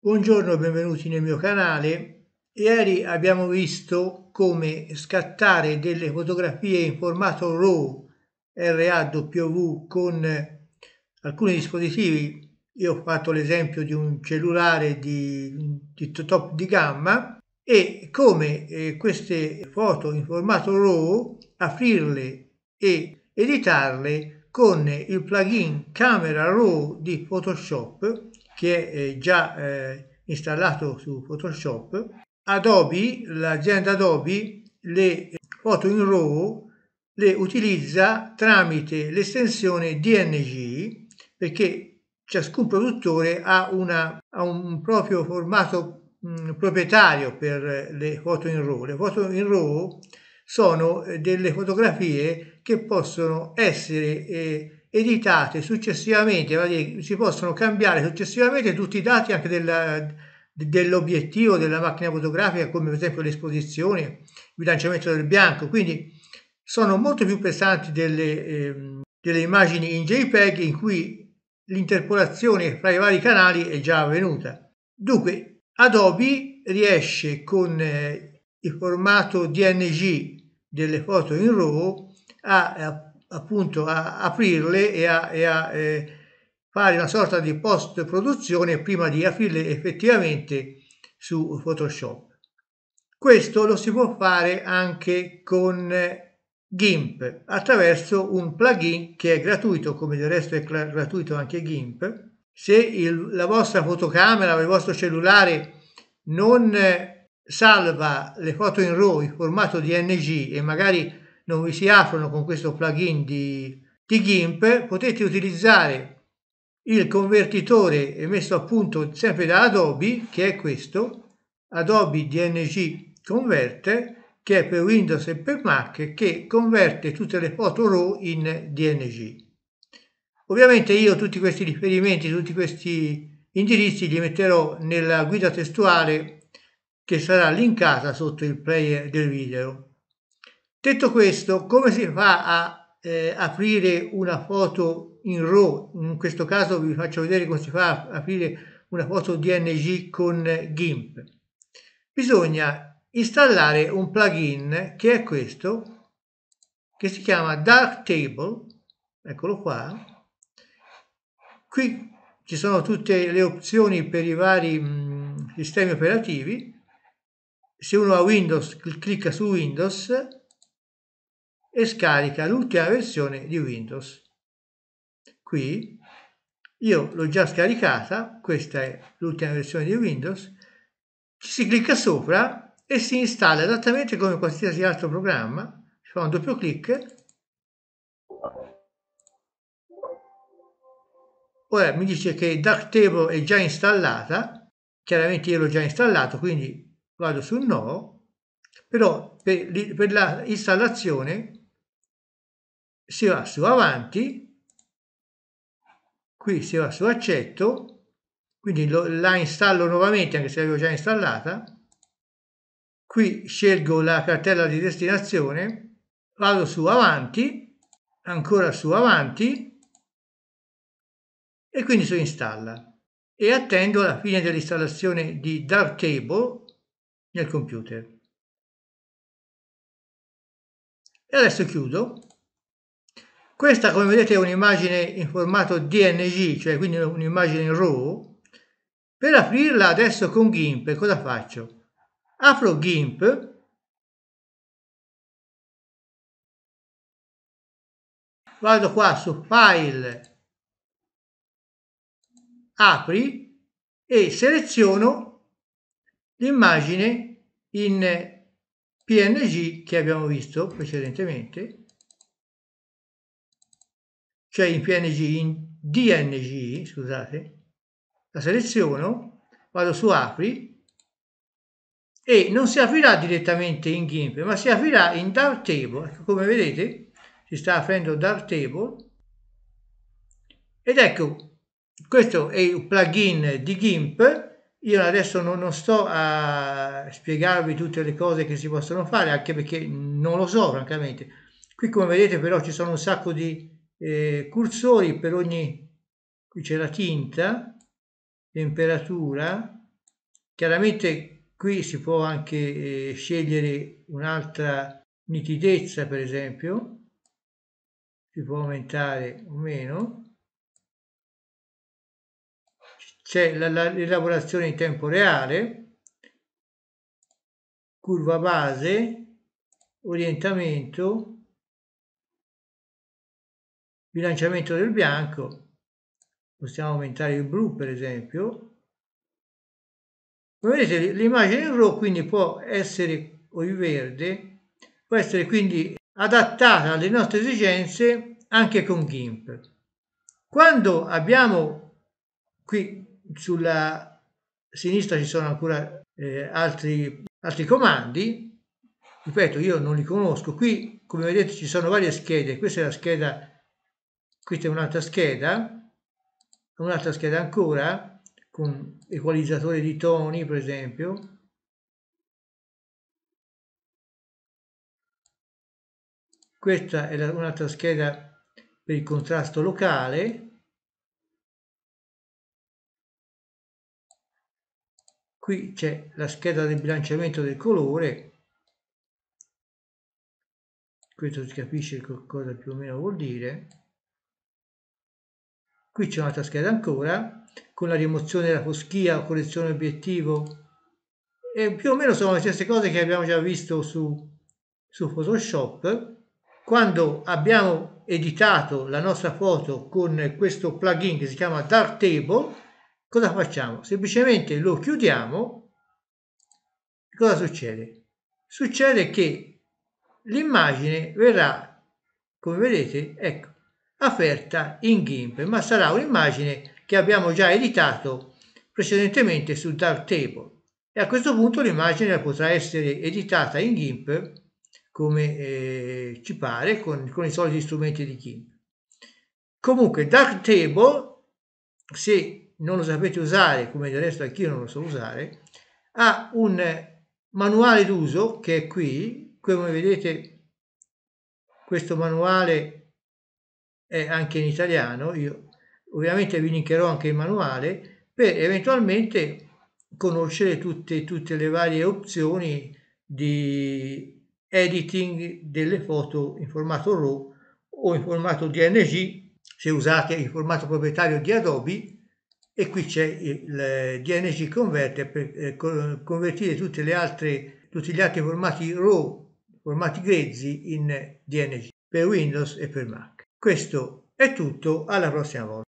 Buongiorno, benvenuti nel mio canale. Ieri abbiamo visto come scattare delle fotografie in formato RAW, RAW con alcuni dispositivi. Io ho fatto l'esempio di un cellulare di, di top di gamma e come eh, queste foto in formato RAW aprirle e editarle con il plugin Camera RAW di Photoshop che è eh, già eh, installato su Photoshop, Adobe, l'azienda Adobe, le foto in RAW le utilizza tramite l'estensione DNG perché ciascun produttore ha, una, ha un proprio formato mh, proprietario per le foto in RAW. Le foto in RAW sono eh, delle fotografie che possono essere eh, editate successivamente, si possono cambiare successivamente tutti i dati anche dell'obiettivo della macchina fotografica, come per esempio l'esposizione, il bilanciamento del bianco, quindi sono molto più pesanti delle, eh, delle immagini in JPEG in cui l'interpolazione fra i vari canali è già avvenuta. Dunque, Adobe riesce con eh, il formato DNG delle foto in RAW a, appunto a aprirle e a, e a eh, fare una sorta di post produzione prima di aprirle effettivamente su Photoshop. Questo lo si può fare anche con GIMP attraverso un plugin che è gratuito, come del resto è gratuito anche GIMP. Se il, la vostra fotocamera o il vostro cellulare non salva le foto in RAW in formato DNG e magari non vi si aprono con questo plugin di, di GIMP, potete utilizzare il convertitore messo a punto sempre da Adobe, che è questo, Adobe DNG Converter, che è per Windows e per Mac, che converte tutte le foto RAW in DNG. Ovviamente io tutti questi riferimenti, tutti questi indirizzi li metterò nella guida testuale che sarà linkata sotto il player del video. Detto questo, come si fa a eh, aprire una foto in RAW? In questo caso vi faccio vedere come si fa a aprire una foto DNG con GIMP. Bisogna installare un plugin che è questo, che si chiama Darktable, eccolo qua. Qui ci sono tutte le opzioni per i vari mh, sistemi operativi. Se uno ha Windows, clicca su Windows e scarica l'ultima versione di Windows. Qui io l'ho già scaricata, questa è l'ultima versione di Windows, ci si clicca sopra e si installa esattamente come qualsiasi altro programma, fa un doppio clic, ora mi dice che Darktable è già installata, chiaramente io l'ho già installato, quindi vado su no, però per, per la si va su avanti, qui si va su accetto, quindi lo, la installo nuovamente anche se l'avevo già installata, qui scelgo la cartella di destinazione, vado su avanti, ancora su avanti e quindi su installa e attendo la fine dell'installazione di Darktable nel computer. E adesso chiudo questa, come vedete, è un'immagine in formato DNG, cioè quindi un'immagine in RAW. Per aprirla adesso con GIMP, cosa faccio? Apro GIMP, vado qua su File, Apri e seleziono l'immagine in PNG che abbiamo visto precedentemente. Cioè in PNG, in DNG, scusate, la seleziono, vado su apri e non si aprirà direttamente in GIMP, ma si aprirà in Darktable. Ecco, come vedete, si sta aprendo Darktable ed ecco, questo è il plugin di GIMP io adesso non, non, sto a spiegarvi tutte le cose che si possono fare, anche perché non lo so francamente. Qui come vedete però ci sono un sacco di eh, cursori per ogni... Qui c'è la tinta, temperatura. Chiaramente qui si può anche eh, scegliere un'altra nitidezza per esempio. Si può aumentare o meno c'è l'elaborazione in tempo reale, curva base, orientamento, bilanciamento del bianco, possiamo aumentare il blu per esempio. Come vedete l'immagine in RAW quindi può essere, o in verde, può essere quindi adattata alle nostre esigenze anche con GIMP. Quando abbiamo qui sulla sinistra ci sono ancora eh, altri, altri comandi, ripeto io non li conosco, qui come vedete ci sono varie schede, questa è la scheda, questa è un'altra scheda, un'altra scheda ancora, con equalizzatore di toni per esempio, questa è un'altra scheda per il contrasto locale, qui c'è la scheda del bilanciamento del colore. Questo si capisce cosa più o meno vuol dire. Qui c'è un'altra scheda ancora con la rimozione della foschia correzione obiettivo. E più o meno sono le stesse cose che abbiamo già visto su, su Photoshop. Quando abbiamo editato la nostra foto con questo plugin che si chiama Darktable cosa facciamo? Semplicemente lo chiudiamo. Cosa succede? Succede che l'immagine verrà, come vedete, ecco, aperta in GIMP, ma sarà un'immagine che abbiamo già editato precedentemente su Darktable. E a questo punto l'immagine potrà essere editata in GIMP come eh, ci pare con, con i soliti strumenti di GIMP. Comunque Darktable, se non lo sapete usare, come del resto anch'io non lo so usare, ha un manuale d'uso che è qui, come vedete questo manuale è anche in italiano, io ovviamente vi linkerò anche il manuale per eventualmente conoscere tutte, tutte le varie opzioni di editing delle foto in formato RAW o in formato DNG se usate il formato proprietario di Adobe e qui c'è il DNG Converter per eh, convertire altre, tutti gli altri formati RAW, formati grezzi in DNG per Windows e per Mac. Questo è tutto, alla prossima volta.